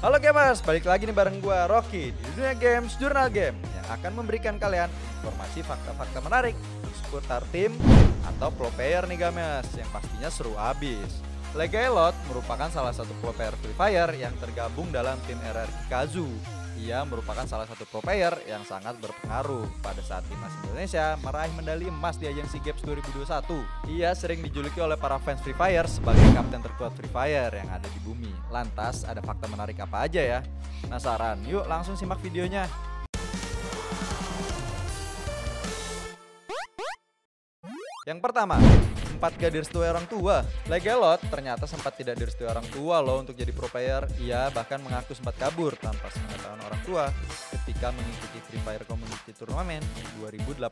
Halo gamers, balik lagi nih bareng gue Rocky di dunia games Jurnal Game yang akan memberikan kalian informasi fakta-fakta menarik seputar tim atau pro player nih gamers yang pastinya seru abis. Legaelot merupakan salah satu pro player Free Fire yang tergabung dalam tim RRQ Kazu ia merupakan salah satu pro player yang sangat berpengaruh pada saat timnas Indonesia meraih medali emas di ajang SEA Games 2021. Ia sering dijuluki oleh para fans Free Fire sebagai kapten terkuat Free Fire yang ada di bumi. Lantas, ada fakta menarik apa aja ya? Penasaran? Yuk langsung simak videonya. Yang pertama, sempat gak direstui orang tua. Legalot ternyata sempat tidak direstui orang tua loh untuk jadi pro player. Ia bahkan mengaku sempat kabur tanpa sepengetahuan orang tua ketika mengikuti Free Fire Community Tournament 2018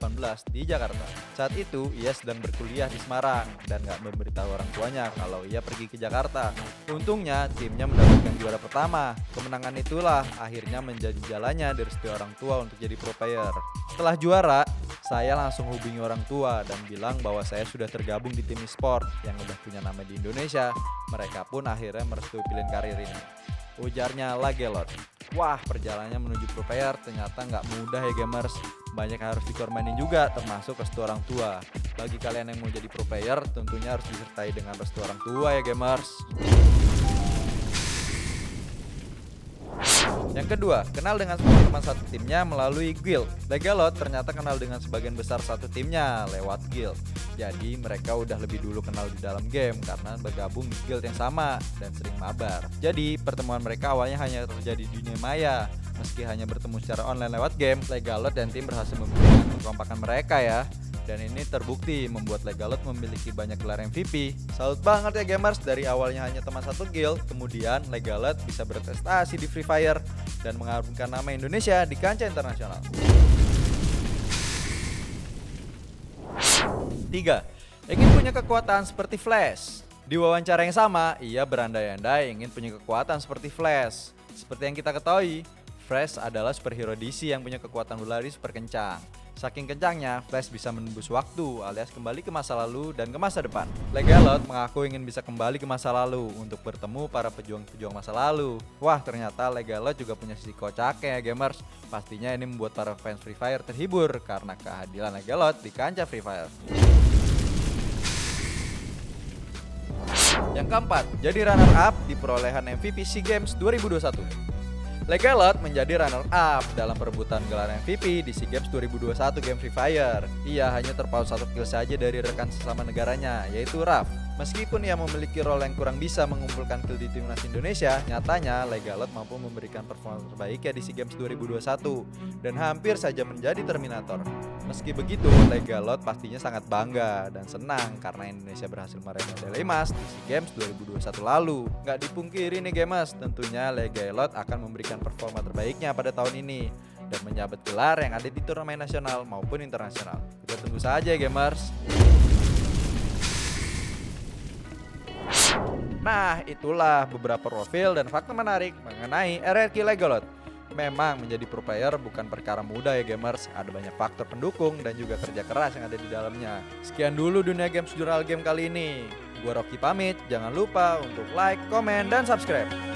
di Jakarta. Saat itu ia sedang berkuliah di Semarang dan gak memberitahu orang tuanya kalau ia pergi ke Jakarta. Untungnya timnya mendapatkan juara pertama. Kemenangan itulah akhirnya menjadi jalannya direstui orang tua untuk jadi pro player. Setelah juara, saya langsung hubungi orang tua dan bilang bahwa saya sudah tergabung di tim e-sport yang udah punya nama di Indonesia. Mereka pun akhirnya merestui pilihan karir ini. Ujarnya Lagelot. Wah, perjalanannya menuju pro player ternyata nggak mudah ya gamers. Banyak harus dikorbanin juga, termasuk restu orang tua. Bagi kalian yang mau jadi pro player, tentunya harus disertai dengan restu orang tua ya gamers. Yang kedua, kenal dengan teman-teman satu timnya melalui guild. Legalot ternyata kenal dengan sebagian besar satu timnya lewat guild. Jadi mereka udah lebih dulu kenal di dalam game karena bergabung di guild yang sama dan sering mabar. Jadi pertemuan mereka awalnya hanya terjadi di dunia maya. Meski hanya bertemu secara online lewat game, Legalot dan tim berhasil memberikan kekompakan mereka ya dan ini terbukti membuat Legalot memiliki banyak gelar MVP. Salut banget ya gamers, dari awalnya hanya teman satu guild, kemudian Legalot bisa berprestasi di Free Fire dan mengharumkan nama Indonesia di kancah internasional. 3. Ingin punya kekuatan seperti Flash. Di wawancara yang sama, ia berandai-andai ingin punya kekuatan seperti Flash. Seperti yang kita ketahui, Flash adalah superhero DC yang punya kekuatan berlari super kencang. Saking kencangnya, Flash bisa menembus waktu alias kembali ke masa lalu dan ke masa depan. Legalot mengaku ingin bisa kembali ke masa lalu untuk bertemu para pejuang-pejuang masa lalu. Wah, ternyata Legalot juga punya sisi kocaknya ya gamers. Pastinya ini membuat para fans Free Fire terhibur karena kehadiran Legalot di kancah Free Fire. Yang keempat, jadi runner up di perolehan MVP SEA Games 2021. Legalot menjadi runner-up dalam perebutan gelar MVP di SEA Games 2021 game Free Fire. Ia hanya terpaut satu kill saja dari rekan sesama negaranya, yaitu Raf. Meskipun ia memiliki role yang kurang bisa mengumpulkan kill di timnas Indonesia, nyatanya Legalot mampu memberikan performa terbaiknya di SEA Games 2021 dan hampir saja menjadi Terminator. Meski begitu, Legalot pastinya sangat bangga dan senang karena Indonesia berhasil meraih medali emas di SEA Games 2021 lalu. Gak dipungkiri nih gamers, tentunya Legalot akan memberikan performa terbaiknya pada tahun ini dan menyabet gelar yang ada di turnamen nasional maupun internasional. Kita tunggu saja ya gamers. Nah, itulah beberapa profil dan fakta menarik mengenai RRQ Legalot. Memang menjadi pro player bukan perkara mudah ya gamers, ada banyak faktor pendukung dan juga kerja keras yang ada di dalamnya. Sekian dulu dunia games jurnal game kali ini. Gua Rocky pamit, jangan lupa untuk like, komen, dan subscribe.